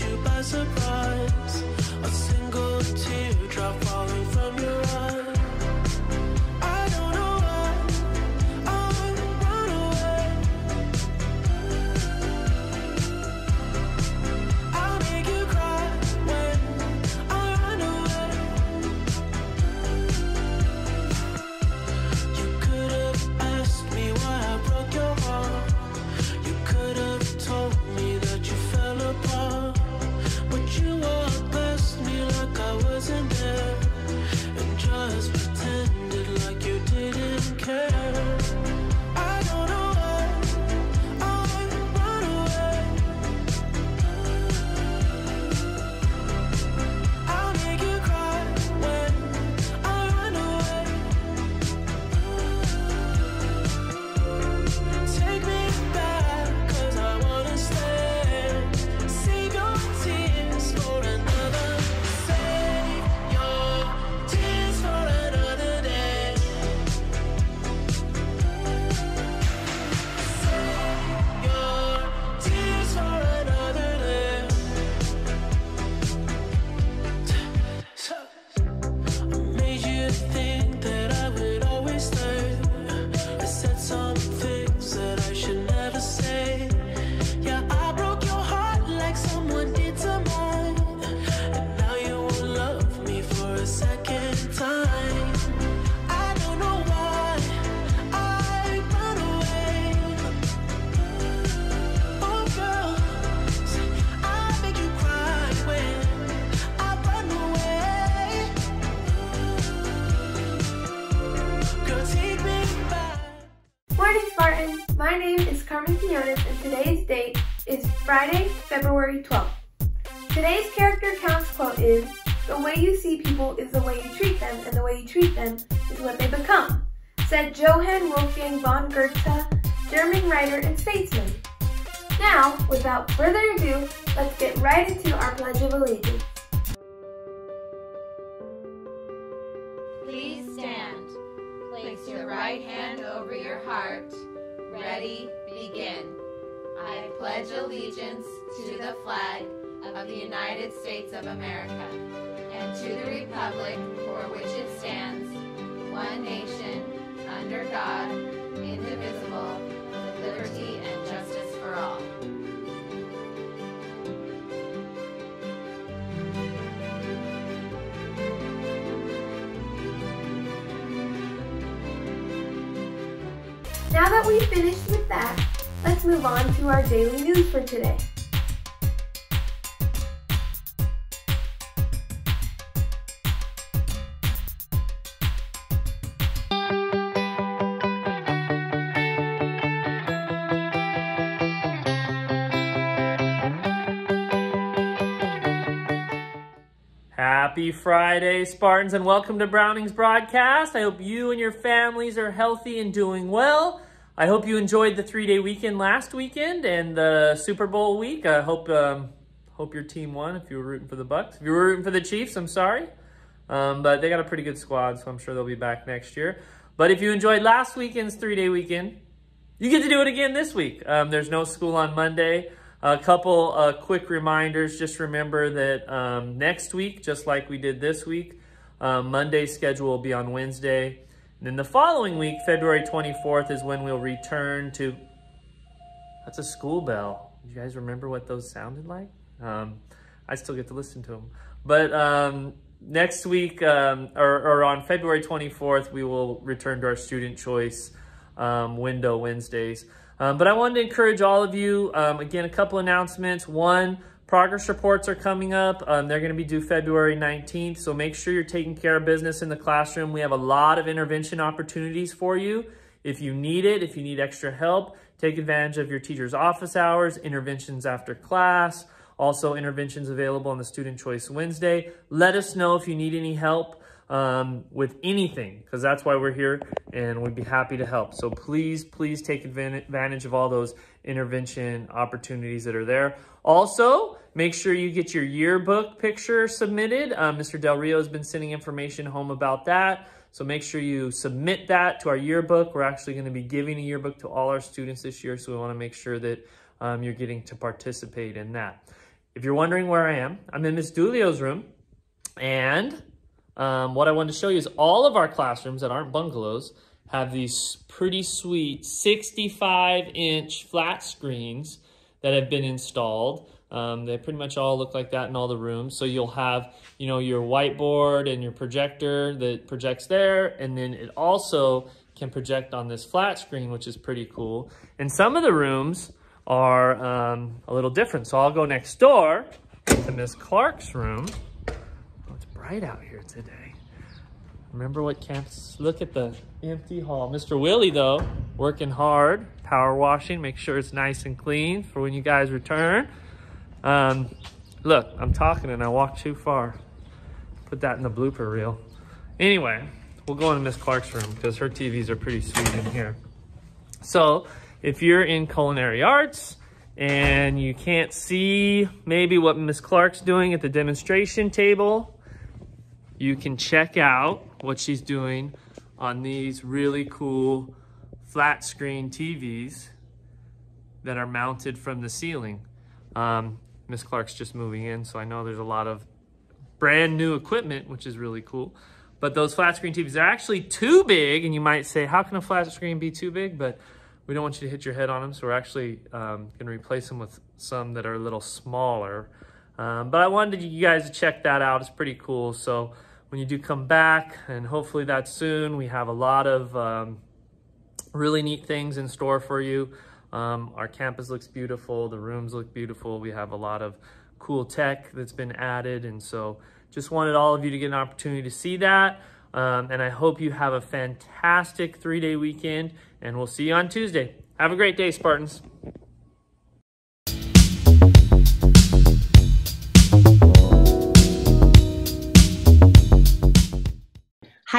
you by surprise. A single teardrop falling always stay. Carmen Quinones, and today's date is Friday, February 12th. Today's character counts quote is The way you see people is the way you treat them, and the way you treat them is what they become, said Johann Wolfgang von Goethe, German writer and statesman. Now, without further ado, let's get right into our Pledge of Allegiance. Please stand. Place your right hand over your heart. Ready, begin. I pledge allegiance to the flag of the United States of America and to the republic for which it stands, one nation, under God, indivisible, with liberty and justice for all. Now that we've finished with that, let's move on to our daily news for today. Happy Friday, Spartans, and welcome to Browning's broadcast. I hope you and your families are healthy and doing well. I hope you enjoyed the three-day weekend last weekend and the Super Bowl week. I hope um, hope your team won. If you were rooting for the Bucks, if you were rooting for the Chiefs, I'm sorry, um, but they got a pretty good squad, so I'm sure they'll be back next year. But if you enjoyed last weekend's three-day weekend, you get to do it again this week. Um, there's no school on Monday. A couple uh, quick reminders. Just remember that um, next week, just like we did this week, um, Monday's schedule will be on Wednesday. Then the following week, February 24th, is when we'll return to. That's a school bell. Do you guys remember what those sounded like? Um, I still get to listen to them. But um, next week, um, or, or on February 24th, we will return to our student choice um, window Wednesdays. Um, but I wanted to encourage all of you, um, again, a couple announcements. One, progress reports are coming up. Um, they're going to be due February 19th, so make sure you're taking care of business in the classroom. We have a lot of intervention opportunities for you. If you need it, if you need extra help, take advantage of your teacher's office hours, interventions after class, also interventions available on the Student Choice Wednesday. Let us know if you need any help um, with anything, because that's why we're here and we'd be happy to help. So please, please take advantage of all those intervention opportunities that are there. Also, make sure you get your yearbook picture submitted. Um, Mr. Del Rio has been sending information home about that. So make sure you submit that to our yearbook. We're actually going to be giving a yearbook to all our students this year, so we want to make sure that um, you're getting to participate in that. if you're wondering where I am, I'm in Miss Dulio's room. And um, what I wanted to show you is all of our classrooms that aren't bungalows have these pretty sweet 65 inch flat screens that have been installed. Um, they pretty much all look like that in all the rooms. So you'll have, you know, your whiteboard and your projector that projects there. And then it also can project on this flat screen, which is pretty cool. And some of the rooms are um, a little different. So I'll go next door to Miss Clark's room. Bright out here today. Remember what campus, look at the empty hall. Mr. Willie though, working hard, power washing, make sure it's nice and clean for when you guys return. Um, look, I'm talking and I walked too far. Put that in the blooper reel. Anyway, we'll go into Miss Clark's room because her TVs are pretty sweet in here. So if you're in culinary arts and you can't see maybe what Miss Clark's doing at the demonstration table, you can check out what she's doing on these really cool flat screen TVs that are mounted from the ceiling. Um, Miss Clark's just moving in, so I know there's a lot of brand new equipment, which is really cool. But those flat screen TVs are actually too big, and you might say, how can a flat screen be too big? But we don't want you to hit your head on them, so we're actually um, going to replace them with some that are a little smaller. Um, but I wanted you guys to check that out. It's pretty cool. So when you do come back, and hopefully that's soon, we have a lot of um, really neat things in store for you. Um, our campus looks beautiful. The rooms look beautiful. We have a lot of cool tech that's been added. And so just wanted all of you to get an opportunity to see that. Um, and I hope you have a fantastic three-day weekend, and we'll see you on Tuesday. Have a great day, Spartans.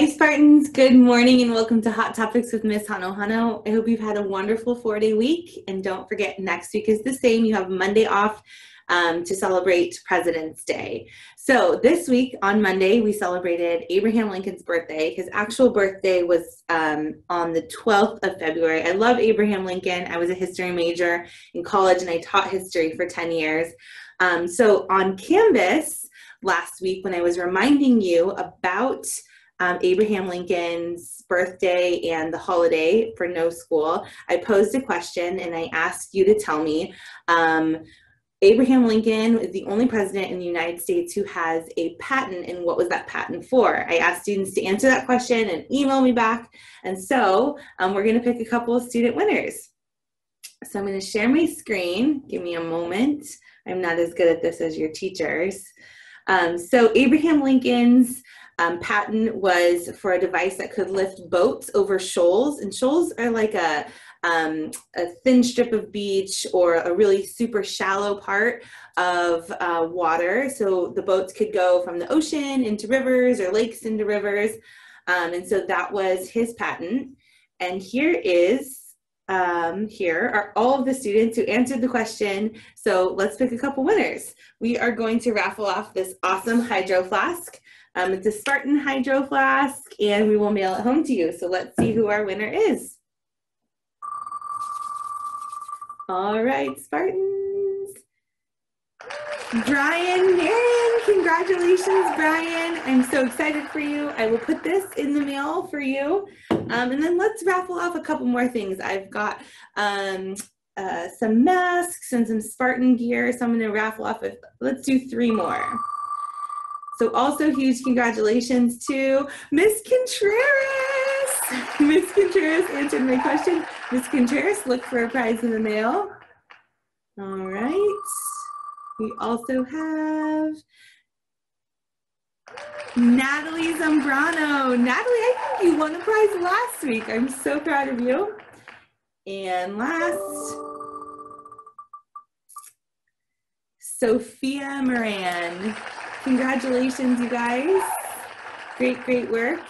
Hi, Spartans. Good morning and welcome to Hot Topics with Miss Hanohano. I hope you've had a wonderful four day week. And don't forget, next week is the same. You have Monday off um, to celebrate President's Day. So, this week on Monday, we celebrated Abraham Lincoln's birthday. His actual birthday was um, on the 12th of February. I love Abraham Lincoln. I was a history major in college and I taught history for 10 years. Um, so, on Canvas last week, when I was reminding you about um, Abraham Lincoln's birthday and the holiday for no school, I posed a question and I asked you to tell me. Um, Abraham Lincoln is the only president in the United States who has a patent, and what was that patent for? I asked students to answer that question and email me back. And so um, we're going to pick a couple of student winners. So I'm going to share my screen. Give me a moment. I'm not as good at this as your teachers. Um, so Abraham Lincoln's um, patent was for a device that could lift boats over shoals, and shoals are like a um, a thin strip of beach or a really super shallow part of uh, water. So the boats could go from the ocean into rivers or lakes into rivers, um, and so that was his patent. And here is um, here are all of the students who answered the question. So let's pick a couple winners. We are going to raffle off this awesome hydro flask. Um, it's a Spartan Hydro Flask, and we will mail it home to you. So let's see who our winner is. All right, Spartans. Brian Marion, congratulations, Brian. I'm so excited for you. I will put this in the mail for you. Um, and then let's raffle off a couple more things. I've got um, uh, some masks and some Spartan gear. So I'm going to raffle off. A, let's do three more. So also huge congratulations to Miss Contreras. Miss Contreras answered my question. Miss Contreras, look for a prize in the mail. All right. We also have Natalie Zambrano. Natalie, I think you won a prize last week. I'm so proud of you. And last, Sophia Moran. Congratulations, you guys. Great, great work.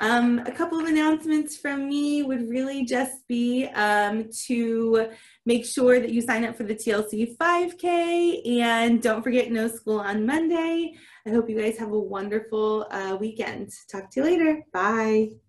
Um, a couple of announcements from me would really just be um, to make sure that you sign up for the TLC 5K and don't forget no school on Monday. I hope you guys have a wonderful uh, weekend. Talk to you later. Bye.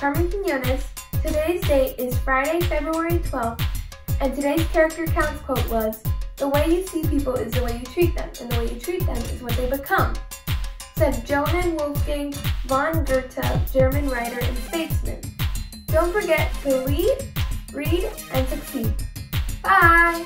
Carmen Quinones. Today's date is Friday, February 12th, and today's Character Counts quote was, The way you see people is the way you treat them, and the way you treat them is what they become, said Johann Wolfgang von Goethe, German writer and statesman. Don't forget to lead, read, and succeed. Bye!